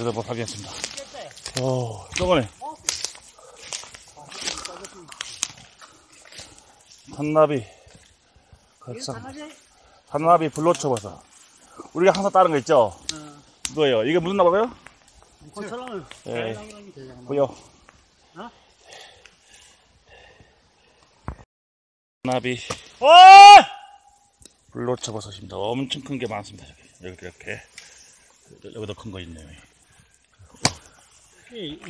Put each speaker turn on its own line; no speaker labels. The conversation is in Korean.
여기서 뭐 발견했습니다. 오, 저번에 산나비, 걸상, 산나비 불로초버섯. 우리가 항상 따는 거 있죠? 이거예요. 이게 무슨 나봐요?
고철랑을
예.
되잖아.
보여.
어?
나비
어!
불로초버섯입니다. 엄청 큰 게 많습니다. 여기, 여기 이렇게 여기도 큰 거 있네요.
이